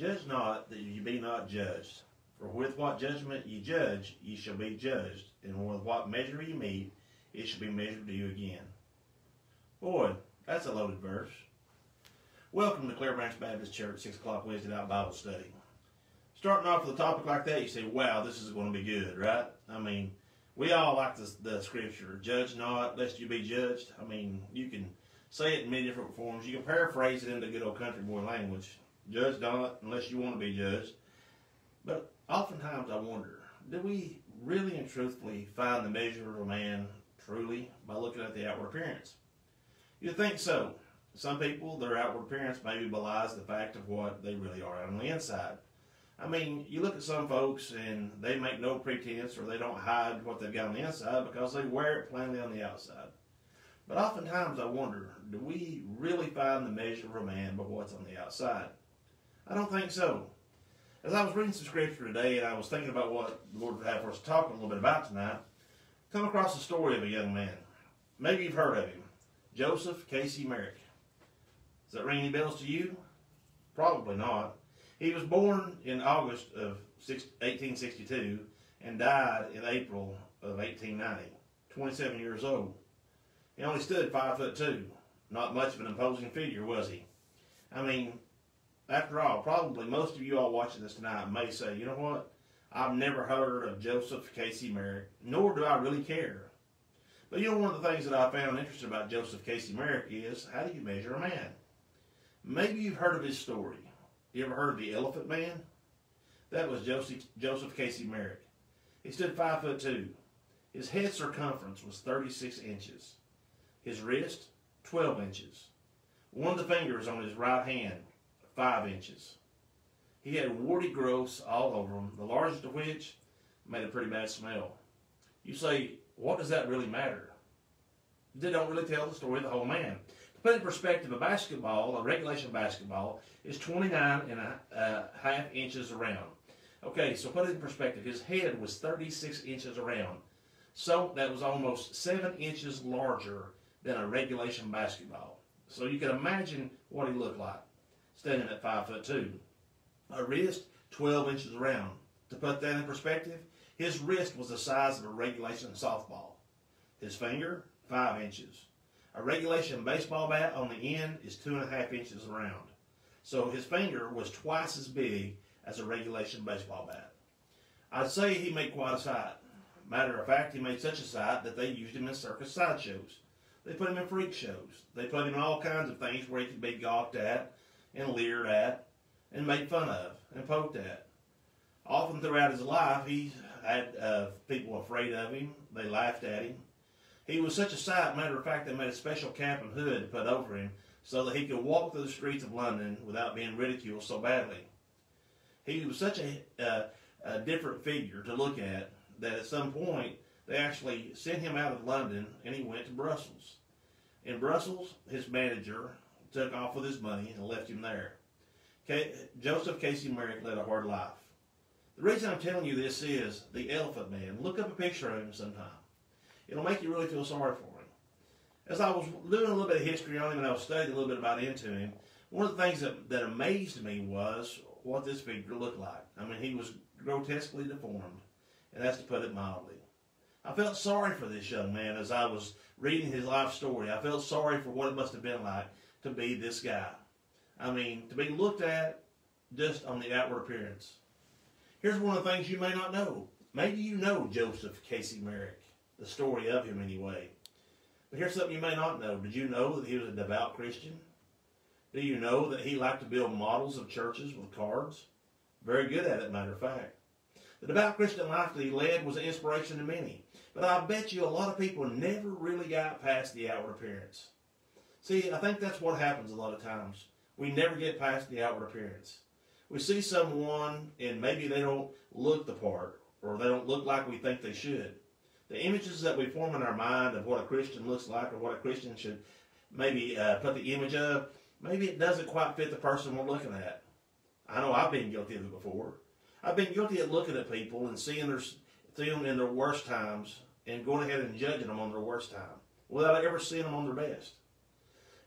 Judge not that ye be not judged. For with what judgment ye judge, ye shall be judged, and with what measure ye meet, it shall be measured to you again. Boy, that's a loaded verse. Welcome to Clear Branch Baptist Church, 6 o'clock Wednesday night Bible study. Starting off with a topic like that, you say, wow, this is going to be good, right? I mean, we all like the, the scripture, judge not, lest you be judged. I mean, you can say it in many different forms. You can paraphrase it into good old country boy language. Judge not unless you want to be judged. But oftentimes I wonder, do we really and truthfully find the measure of a man truly by looking at the outward appearance? You'd think so. Some people, their outward appearance maybe belies the fact of what they really are on the inside. I mean, you look at some folks and they make no pretense or they don't hide what they've got on the inside because they wear it plainly on the outside. But oftentimes I wonder, do we really find the measure of a man by what's on the outside? I don't think so. As I was reading some scripture today and I was thinking about what the Lord would have for us to talk a little bit about tonight, come across the story of a young man. Maybe you've heard of him. Joseph Casey Merrick. Does that ring any bells to you? Probably not. He was born in August of 1862 and died in April of 1890, 27 years old. He only stood five foot two. Not much of an imposing figure, was he? I mean, after all, probably most of you all watching this tonight may say, you know what? I've never heard of Joseph Casey Merrick, nor do I really care. But you know, one of the things that I found interesting about Joseph Casey Merrick is how do you measure a man? Maybe you've heard of his story. You ever heard of the Elephant Man? That was Joseph, Joseph Casey Merrick. He stood five foot two. His head circumference was 36 inches. His wrist, 12 inches. One of the fingers on his right hand, 5 inches. He had warty growths all over him, the largest of which made a pretty bad smell. You say, what does that really matter? They don't really tell the story of the whole man. To put in perspective, a basketball, a regulation basketball, is 29 and a uh, half inches around. Okay, so put it in perspective. His head was 36 inches around. So that was almost 7 inches larger than a regulation basketball. So you can imagine what he looked like, standing at 5 foot 2. A wrist, 12 inches around. To put that in perspective, his wrist was the size of a regulation softball. His finger, 5 inches. A regulation baseball bat on the end is 2.5 inches around. So his finger was twice as big as a regulation baseball bat. I'd say he made quite a sight. Matter of fact, he made such a sight that they used him in circus sideshows. They put him in freak shows. They put him in all kinds of things where he could be gawked at and leered at and made fun of and poked at. Often throughout his life, he had uh, people afraid of him. They laughed at him. He was such a sight, matter of fact, they made a special cap and hood put over him so that he could walk through the streets of London without being ridiculed so badly. He was such a, uh, a different figure to look at that at some point they actually sent him out of London and he went to Brussels. In Brussels, his manager took off with his money and left him there. Joseph Casey Merrick led a hard life. The reason I'm telling you this is the Elephant Man. Look up a picture of him sometime. It'll make you really feel sorry for him. As I was doing a little bit of history on him and I was studying a little bit about into him, one of the things that, that amazed me was what this figure looked like. I mean, he was grotesquely deformed, and that's to put it mildly. I felt sorry for this young man as I was reading his life story. I felt sorry for what it must have been like to be this guy. I mean, to be looked at just on the outward appearance. Here's one of the things you may not know. Maybe you know Joseph Casey Merrick, the story of him anyway. But here's something you may not know. Did you know that he was a devout Christian? Do you know that he liked to build models of churches with cards? Very good at it, matter of fact. The devout Christian life that he led was an inspiration to many. But I bet you a lot of people never really got past the outward appearance. See, I think that's what happens a lot of times. We never get past the outward appearance. We see someone and maybe they don't look the part or they don't look like we think they should. The images that we form in our mind of what a Christian looks like or what a Christian should maybe uh, put the image of, maybe it doesn't quite fit the person we're looking at. I know I've been guilty of it before. I've been guilty of looking at people and seeing their seeing them in their worst times and going ahead and judging them on their worst time without ever seeing them on their best.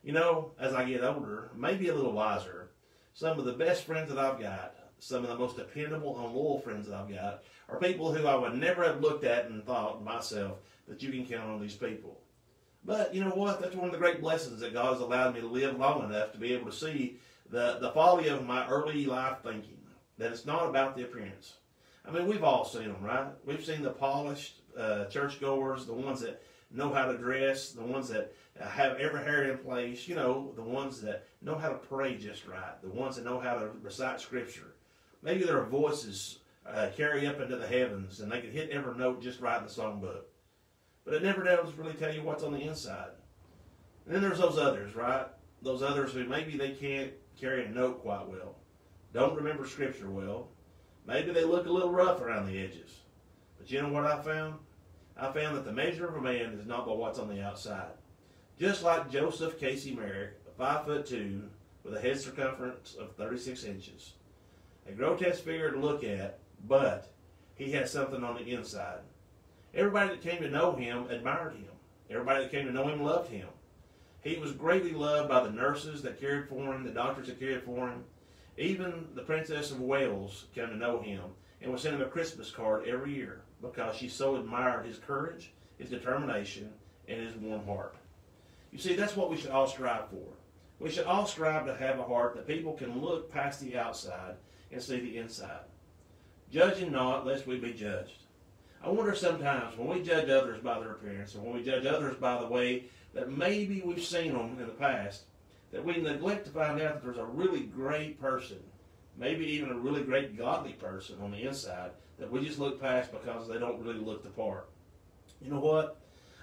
You know, as I get older, maybe a little wiser, Some of the best friends that I've got, some of the most dependable and loyal friends that I've got, are people who I would never have looked at and thought myself that you can count on these people. But you know what? That's one of the great blessings that God has allowed me to live long enough to be able to see the, the folly of my early life thinking. That it's not about the appearance. I mean, we've all seen them, right? We've seen the polished uh, churchgoers, the ones that know how to dress, the ones that have every hair in place, you know, the ones that know how to pray just right, the ones that know how to recite scripture. Maybe their voices uh, carry up into the heavens and they can hit every note just right in the songbook. But it never does really tell you what's on the inside. And then there's those others, right? Those others who maybe they can't carry a note quite well, don't remember scripture well. Maybe they look a little rough around the edges. But you know what I found? I found that the measure of a man is not by what's on the outside. Just like Joseph Casey Merrick, five foot two, with a head circumference of 36 inches. A grotesque figure to look at, but he had something on the inside. Everybody that came to know him admired him. Everybody that came to know him loved him. He was greatly loved by the nurses that cared for him, the doctors that cared for him. Even the Princess of Wales came to know him and would send him a Christmas card every year because she so admired his courage, his determination, and his warm heart. You see, that's what we should all strive for. We should all strive to have a heart that people can look past the outside and see the inside. Judging not, lest we be judged. I wonder sometimes when we judge others by their appearance, or when we judge others by the way that maybe we've seen them in the past, that we neglect to find out that there's a really great person, maybe even a really great godly person on the inside that we just look past because they don't really look the part. You know what?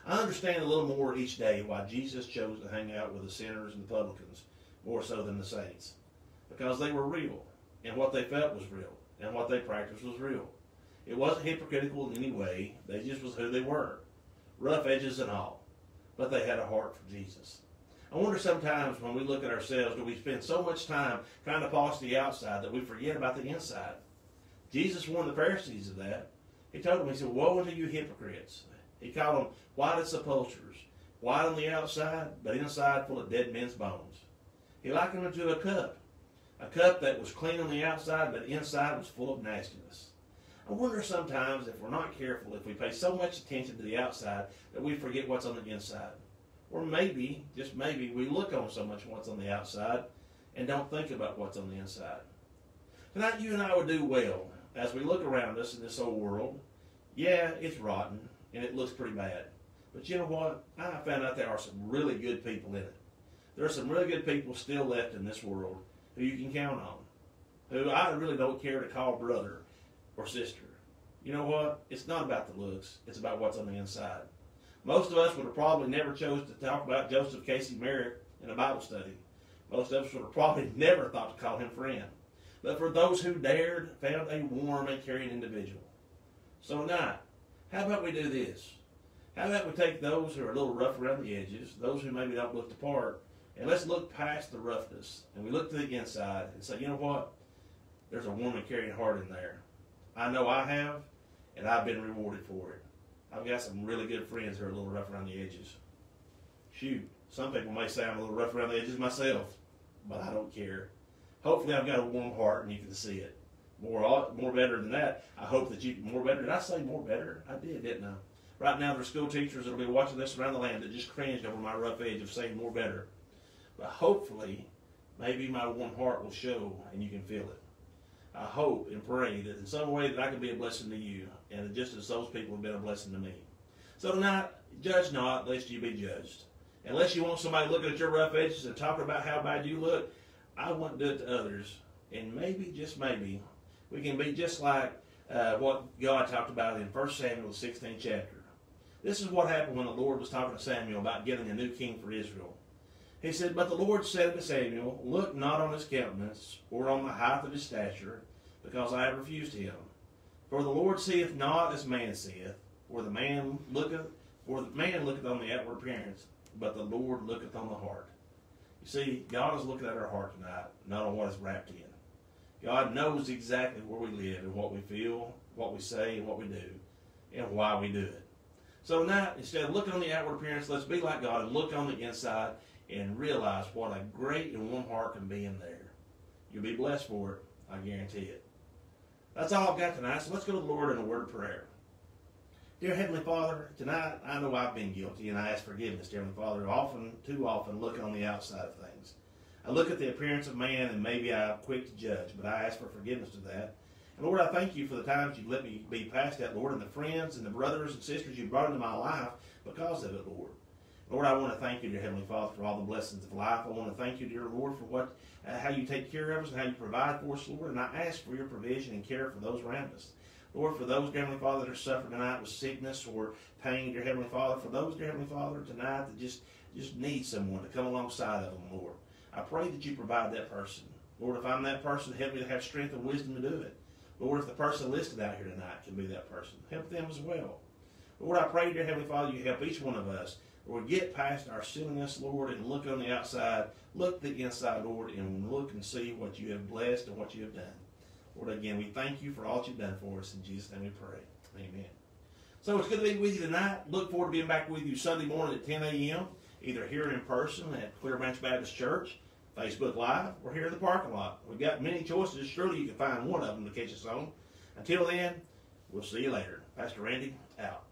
I understand a little more each day why Jesus chose to hang out with the sinners and the publicans more so than the saints. Because they were real, and what they felt was real, and what they practiced was real. It wasn't hypocritical in any way, they just was who they were. Rough edges and all. But they had a heart for Jesus. I wonder sometimes when we look at ourselves, do we spend so much time trying to polish the outside that we forget about the inside? Jesus warned the Pharisees of that. He told them, he said, Woe unto you hypocrites. He called them white as sepulchres, white on the outside, but inside full of dead men's bones. He likened them to a cup, a cup that was clean on the outside, but inside was full of nastiness. I wonder sometimes if we're not careful, if we pay so much attention to the outside that we forget what's on the inside. Or maybe, just maybe, we look on so much what's on the outside and don't think about what's on the inside. Tonight, you and I would do well as we look around us in this old world. Yeah, it's rotten and it looks pretty bad. But you know what? I found out there are some really good people in it. There are some really good people still left in this world who you can count on, who I really don't care to call brother or sister. You know what? It's not about the looks. It's about what's on the inside. Most of us would have probably never chose to talk about Joseph Casey Merrick in a Bible study. Most of us would have probably never thought to call him friend. But for those who dared, found a warm and caring individual. So tonight, how about we do this? How about we take those who are a little rough around the edges, those who maybe don't look the part, and let's look past the roughness and we look to the inside and say, you know what? There's a warm and caring heart in there. I know I have, and I've been rewarded for it. I've got some really good friends who are a little rough around the edges. Shoot, some people may say I'm a little rough around the edges myself, but I don't care. Hopefully, I've got a warm heart and you can see it. More, more better than that. I hope that you more better. Did I say more better? I did, didn't I? Right now, there's school teachers that'll be watching this around the land that just cringed over my rough edge of saying more better. But hopefully, maybe my warm heart will show and you can feel it. I hope and pray that in some way that I can be a blessing to you, and just as those people have been a blessing to me. So tonight, judge not, lest you be judged. Unless you want somebody looking at your rough edges and talking about how bad you look, I wouldn't do it to others. And maybe, just maybe, we can be just like uh, what God talked about in 1 Samuel, the 16th chapter. This is what happened when the Lord was talking to Samuel about getting a new king for Israel. He said, But the Lord said to Samuel, Look not on his countenance, or on the height of his stature, because I have refused him. For the Lord seeth not as man seeth, for the man looketh, for the man looketh on the outward appearance, but the Lord looketh on the heart. You see, God is looking at our heart tonight, not on what is wrapped in. God knows exactly where we live and what we feel, what we say, and what we do, and why we do it. So now, instead of looking on the outward appearance, let's be like God and look on the inside and realize what a great and warm heart can be in there. You'll be blessed for it. I guarantee it. That's all I've got tonight. So let's go to the Lord in a word of prayer. Dear Heavenly Father, tonight I know I've been guilty and I ask forgiveness, dear Heavenly Father, often, too often, looking on the outside of things. I look at the appearance of man and maybe I'm quick to judge, but I ask for forgiveness to that. And Lord, I thank you for the times you've let me be past that, Lord, and the friends and the brothers and sisters you brought into my life because of it, Lord. Lord, I want to thank you, dear Heavenly Father, for all the blessings of life. I want to thank you, dear Lord, for what, uh, how you take care of us and how you provide for us, Lord. And I ask for your provision and care for those around us. Lord, for those, dear Heavenly Father, that are suffering tonight with sickness or pain, dear Heavenly Father, for those, dear Heavenly Father, tonight that just, just need someone to come alongside of them, Lord. I pray that you provide that person. Lord, if I'm that person, help me to have strength and wisdom to do it. Lord, if the person listed out here tonight can be that person, help them as well. Lord, I pray, dear Heavenly Father, you help each one of us. Lord, get past our silliness, Lord, and look on the outside, look the inside, Lord, and look and see what you have blessed and what you have done. Lord, again, we thank you for all you've done for us. In Jesus' name we pray. Amen. So it's good to be with you tonight. Look forward to being back with you Sunday morning at 10 a.m., either here in person at Clear Branch Baptist Church, Facebook Live, or here in the parking lot. We've got many choices. Surely you can find one of them to catch us on. Until then, we'll see you later. Pastor Randy, out.